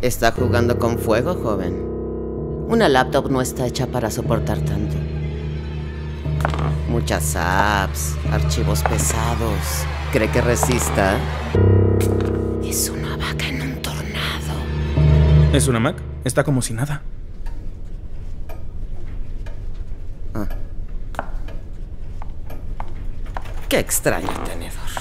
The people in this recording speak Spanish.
Está jugando con fuego, joven. Una laptop no está hecha para soportar tanto. Muchas apps, archivos pesados. ¿Cree que resista? Es una vaca en un tornado. ¿Es una Mac? Está como si nada. Ah. Qué extraño tenedor.